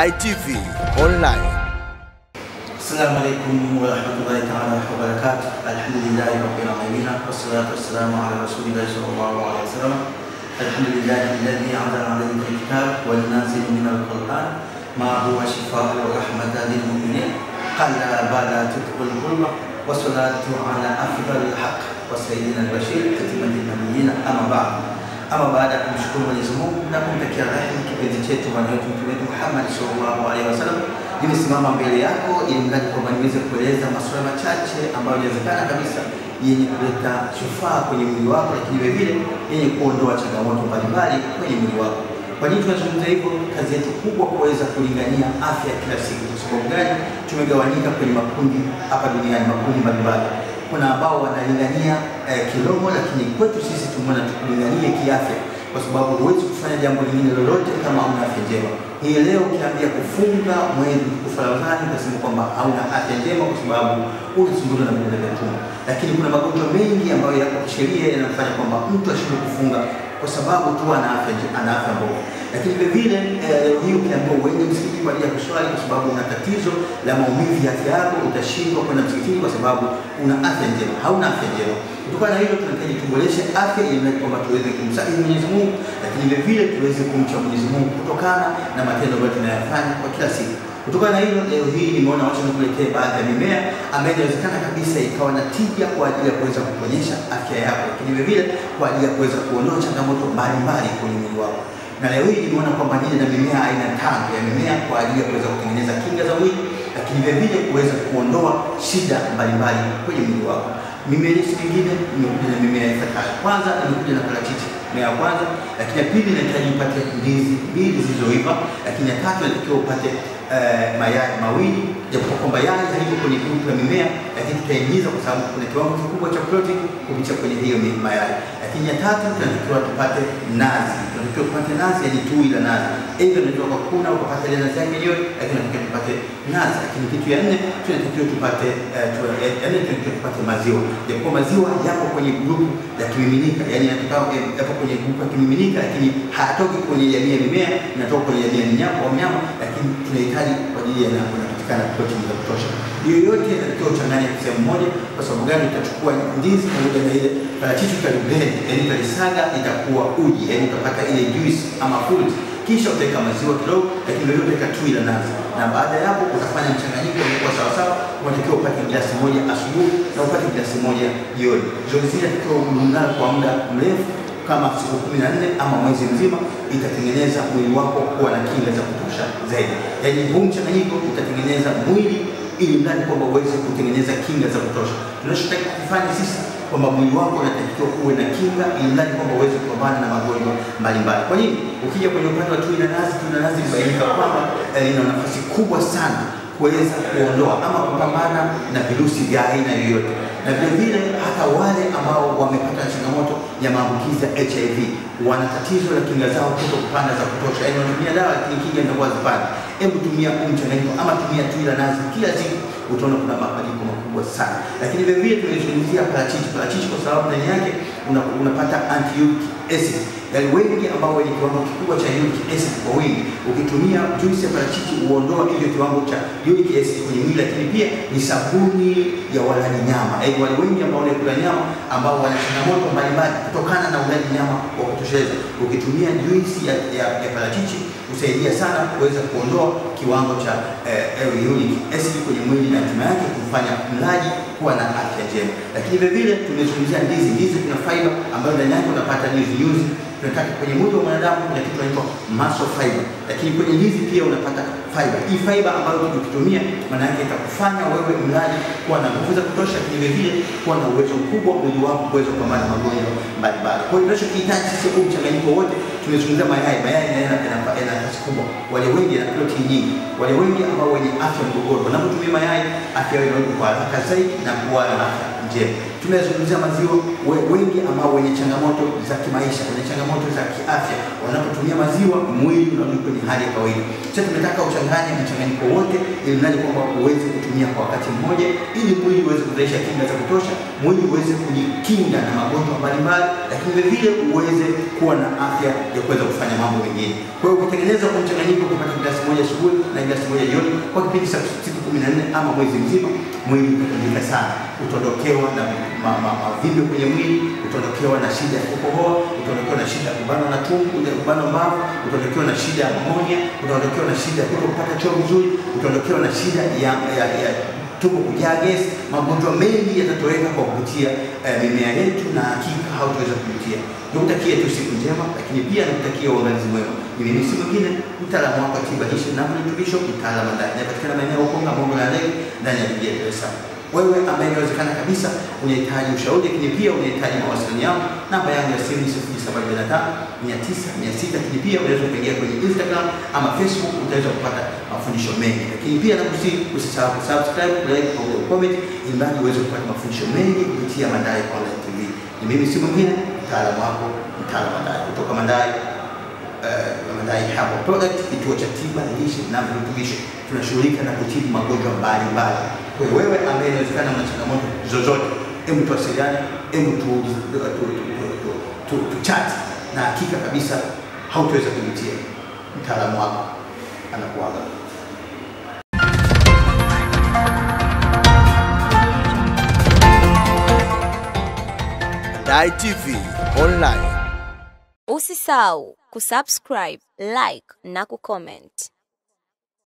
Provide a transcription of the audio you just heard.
اي تي في اونلاين السلام عليكم ورحمة الله تعالى وبركاته الحمد لله رب العالمين والصلاة والسلام على رسول الله صلى الله عليه وسلم الحمد لله الذي أنزل علينا الكتاب والنازل من القرآن ما هو شفاء ورحمة للمؤمنين قال بلى تتقوا الظلم والصلاة على أفضل الحق وسيدنا البشير خاتم النبيين أما بعد Ama baada ya kumshukuru Mwenyezi Mungu na kumtakia rehema kipenzi chetu bwana wetu mtume wetu Muhammad sallallahu alaihi wasallam, nimesimama mbele yako ili mradi kwamba niweze kueleza masuala machache ambayo inawezekana kabisa yenye kuleta shufaa kwenye mwili wako, lakini vile vile yenye kuondoa changamoto mbalimbali kwenye mwili wako. Kwa nini tunazungumza hivyo? Kazi yetu kubwa kuweza kulingania afya ya kila siku. Kwa sababu gani? Tumegawanyika kwenye makundi hapa duniani, makundi mbalimbali kuna ambao wanalingania eh, kiroho, lakini kwetu sisi tumwona tukulinganie kiafya, kwa sababu huwezi kufanya jambo lingine lolote kama una afya njema. Hii leo ukiambia kufunga mwezi mtukufu Ramadhani utasema kwamba hauna afya njema, kwa sababu unasumbuliwa na vidonda vya tumbo. Lakini kuna magonjwa mengi ambayo yako kisheria yanamfanya kwamba mtu ashindwe kufunga kwa sababu tu ana afya ana afya mbovu. Lakini vile vile leo hii ukiambiwa uende msikitini kwa ajili ya kuswali kwa sababu una tatizo la maumivu ya afya yako, utashindwa kwenda msikitini kwa sababu una afya njema, hauna afya njema. Kutokana na hilo, tunahitaji tuboreshe afya ili kwamba tuweze kumsaidia Mwenyezi Mungu, lakini vile vile tuweze kumcha Mwenyezi Mungu kutokana na matendo ambayo tunayafanya kwa kila siku. Kutokana na hilo, leo hii nimeona wacha nikuletee baadhi ya mimea ambayo inawezekana kabisa ikawa na tija kwa ajili ya kuweza kuponyesha afya yako, lakini vile vile kwa ajili ya kuweza kuondoa changamoto mbalimbali kwenye mwili wako. Na leo hii nimeona kwamba nije na mimea aina tano ya mimea kwa ajili ya kuweza kutengeneza kinga za mwili, lakini vile vile kuweza kuondoa shida mbalimbali kwenye mwili wako. Mimea hizi mingine nimekuja na mimea ifuatayo. Kwanza nimekuja na parachichi, mimea ya kwanza, lakini ya pili inahitaji upate ndizi mbili zilizoiva, lakini ya tatu inatakiwa upate Uh, mayai mawili, japokuwa kwamba yai haiko kwenye grupu ya mimea, lakini tutaingiza kwa sababu kuna kiwango kikubwa cha protein kupitia kwenye hiyo mayai. Lakini ya tatu tunatakiwa tupate nazi, tunatakiwa tupate nazi, yani tui la nazi, aidha unaweza kukuna kuna ukapata ile nazi yake yenyewe, lakini tunatakiwa tupate nazi. Lakini kitu ya nne tunatakiwa tupate uh, ya tunatakiwa tupate maziwa, japokuwa maziwa yapo kwenye grupu la kimiminika, yani yanatoka yapo kwenye grupu ya kimiminika, lakini hatoki kwenye jamii ya mimea, inatoka kwenye jamii ya mnyama wa mnyama, lakini tunahitaji kwa ajili ya kupatikana protini za kutosha. Hiyo yote inatakiwa uchanganye sehemu moja. Kwa sababu gani? Utachukua ndizi pamoja na ile parachichi utaliblend, yani utalisaga, itakuwa uji, yani utapata ile juice ama fruit, kisha utaweka maziwa kidogo, lakini leo utaweka tui la nazi, na baada ya hapo utafanya mchanganyiko unakuwa sawa sawa. Unatakiwa upate glasi moja asubuhi na upate glasi moja jioni. Zoezi hili inatakiwa ulungana kwa muda mrefu kama siku kumi na nne ama mwezi mzima, itatengeneza mwili wako kuwa na kinga za kutosha zaidi. Yaani huu mchanganyiko itatengeneza mwili ili mradi kwamba uweze kutengeneza kinga za kutosha. Tunachotaka kufanya sisi kwamba mwili wako unatakiwa uwe na kinga ili mradi kwamba uweze kupambana na magonjwa mbalimbali. Kwa nini? Ukija kwenye upande wa tui na nazi, tui na nazi libainika kwamba ina nafasi kubwa sana kuweza kuondoa ama kupambana na virusi vya aina yoyote, na vilevile vile hata wale ambao wamepata changamoto ya maambukizi ya HIV wana tatizo la kinga zao kuto kupanda za kutosha, yaani wanatumia dawa lakini kinga inakuwa zipanda. Hebu tumia huu mchanganyiko ama tumia tui la nazi kila siku, utaona kuna mabadiliko makubwa sana. Lakini vile vile tunazungumzia parachichi. Parachichi kwa sababu ndani yake unapata anti-uric acid yaani wengi ambao wenye kiwango kikubwa cha uric acid kwa wingi, ukitumia juice ya parachichi huondoa hiyo kiwango cha uric acid kwenye mwili, lakini pia ni sabuni ya walaji nyama. Yaani wale wengi ambao wanakula nyama ambao wana changamoto mbalimbali kutokana na ulaji nyama wa kutosheleza, ukitumia juice ya, ya, ya parachichi husaidia sana kuweza kuondoa kiwango cha eh, uric acid kwenye mwili na hatima yake kufanya mlaji kuwa na afya njema. Lakini vile vile tumezungumzia ndizi. Ndizi kuna fiber ambayo ndani yake unapata nyuzi nyuzi tunataka kwenye mwili wa mwanadamu kuna kitu kinaitwa muscle fiber, lakini kwenye ndizi pia unapata fiber. Hii fiber ambayo ukitumia, maana yake itakufanya wewe mlaji kuwa na nguvu za kutosha, vile vile kuwa na uwezo mkubwa mwili wako kuweza kupambana na magonjwa mbalimbali. Kwa hiyo tunachokihitaji sisi huu mchanganyiko wote, tumezungumzia mayai. Mayai yana nafasi kubwa, wale wengi yana protini nyingi, wale wengi ambao wenye afya mgogoro, wanapotumia mayai afya yao inarudi kwa haraka zaidi na kuwa na afya njema. Tumezungumzia maziwa, we- wengi ambao wenye changamoto za kimaisha, wenye changamoto za kiafya, wanapotumia maziwa mwili unarudi kwenye hali ya kawaida. Sasa tumetaka uchanganye mchanganyiko wote, ili mradi kwamba uweze kutumia kwa wakati mmoja, ili mwili uweze kuzalisha kinga za kutosha, mwili uweze kujikinga na magonjwa mbalimbali, lakini vile vile uweze kuwa na afya ya kuweza kufanya mambo mengine. Kwa hiyo ukitengeneza kwa mchanganyiko, kupata glasi moja asubuhi na glasi moja jioni kwa kipindi cha siku kumi na nne ama mwezi mzima, mwili utakunjika sana, utaondokewa na ma- ma- mavimbe kwenye mwili, utaondokewa na shida ya kukohoa, utaondokewa na shida ya kubanwa na tumbo, kubanwa mbavu, utaondokewa na shida ya pneumonia, utaondokewa na shida ya kutopata choo vizuri, utaondokewa na shida ya, ya, ya tumbo kujaa gesi. Magonjwa mengi yatatoweka kwa kupitia eh, mimea yetu, na hakika hautaweza kujutia. Nikutakie tu siku njema, lakini pia nikutakia uangalizi mwema. Mimi si mwingine, mtaalamu wako wa tiba lishe na virutubisho, mtaalamu ndani napatikana maeneo ya Ukonga, Bongo na Ndege, ndani ya jiji la Dar es Salaam. Wewe ambaye inawezekana kabisa unahitaji ushauri, lakini pia unahitaji mawasiliano yao namba yangu ya simu ni 0745 900 600, lakini pia unaweza kuingia kwenye Instagram ama Facebook, utaweza kupata mafundisho mengi, lakini pia nakusii usisahau kusubscribe, like, comment, ili uweze kupata mafundisho mengi kupitia Mandai Online TV. Ni mimi si mwingine, mtaalamu wako, mtaalamu Mandai kutoka Mandai eh, Mandai Herbal Product, kituo cha tiba lishe na virutubisho. Tunashughulika na kutibu magonjwa mbalimbali. Kwa wewe ambaye inawezekana una changamoto zozote, hebu tuwasiliane, hebu tu, tu, tu, tu, tu, tu, tu chat, na hakika kabisa hautaweza kujutia. Mtaalamu wako anakuaga. Dai TV Online. Usisahau kusubscribe, like na kucomment.